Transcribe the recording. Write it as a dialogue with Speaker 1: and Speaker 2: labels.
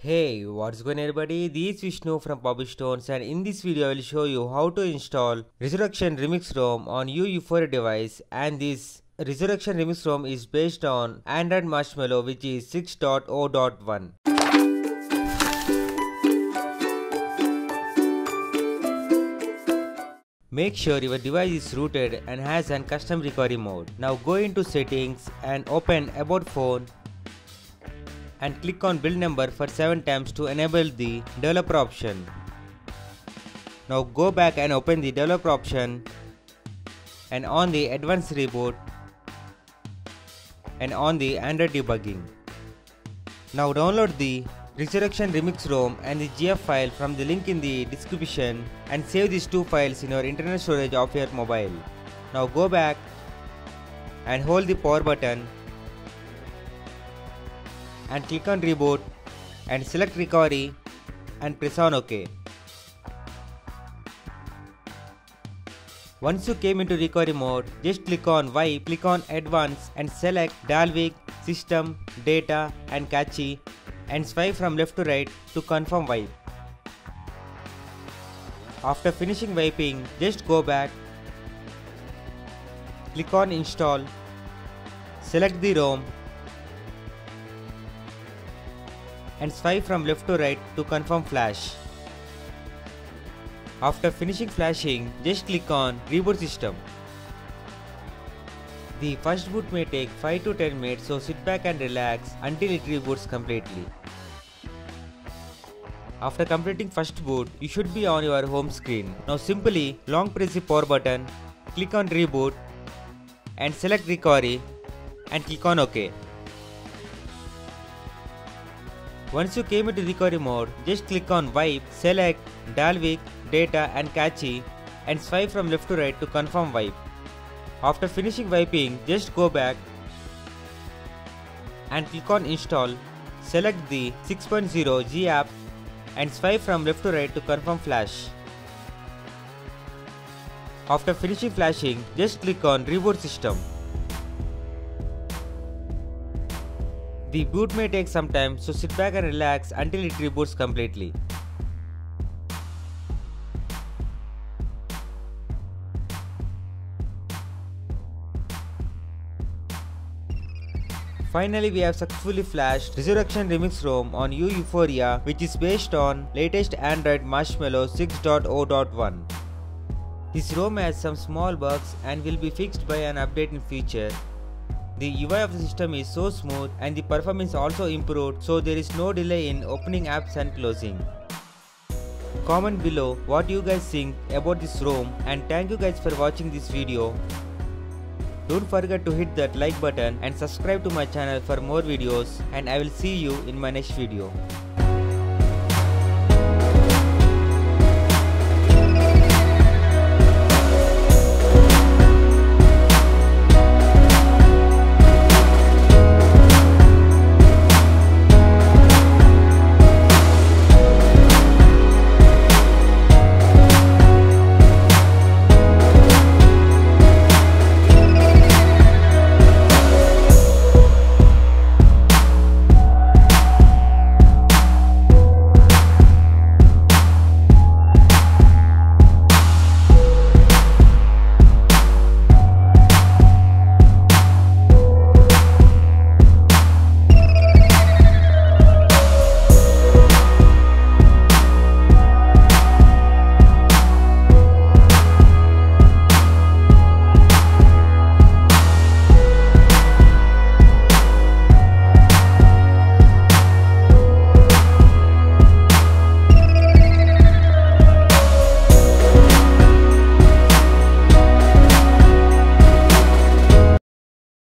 Speaker 1: Hey, what's going everybody? This is Vishnu from Stones, and in this video I will show you how to install Resurrection Remix ROM on U4 device and this Resurrection Remix ROM is based on Android Marshmallow which is 6.0.1. Make sure your device is rooted and has an custom recovery mode. Now go into settings and open about phone and click on build number for 7 times to enable the developer option. Now go back and open the developer option and on the advanced reboot and on the Android debugging. Now download the Resurrection Remix ROM and the GF file from the link in the description and save these two files in your internal storage of your mobile. Now go back and hold the power button and click on reboot and select recovery and press on OK. Once you came into recovery mode, just click on wipe, click on advanced and select Dalvik, system, data and cache and swipe from left to right to confirm wipe. After finishing wiping, just go back, click on install, select the ROM and swipe from left to right to confirm flash. After finishing flashing, just click on reboot system. The first boot may take 5 to 10 minutes so sit back and relax until it reboots completely. After completing first boot, you should be on your home screen. Now simply long press the power button, click on reboot and select recovery and click on OK. Once you came into recovery mode, just click on wipe, select Dalvik, data and cache and swipe from left to right to confirm wipe. After finishing wiping, just go back and click on install, select the 6.0 G app and swipe from left to right to confirm flash. After finishing flashing, just click on reboot system. The boot may take some time so sit back and relax until it reboots completely. Finally, we have successfully flashed Resurrection Remix ROM on YU Yuphoria which is based on latest Android Marshmallow 6.0.1. This ROM has some small bugs and will be fixed by an update in future. The UI of the system is so smooth and the performance also improved so there is no delay in opening apps and closing. Comment below what you guys think about this ROM and thank you guys for watching this video. Don't forget to hit that like button and subscribe to my channel for more videos and I will see you in my next video.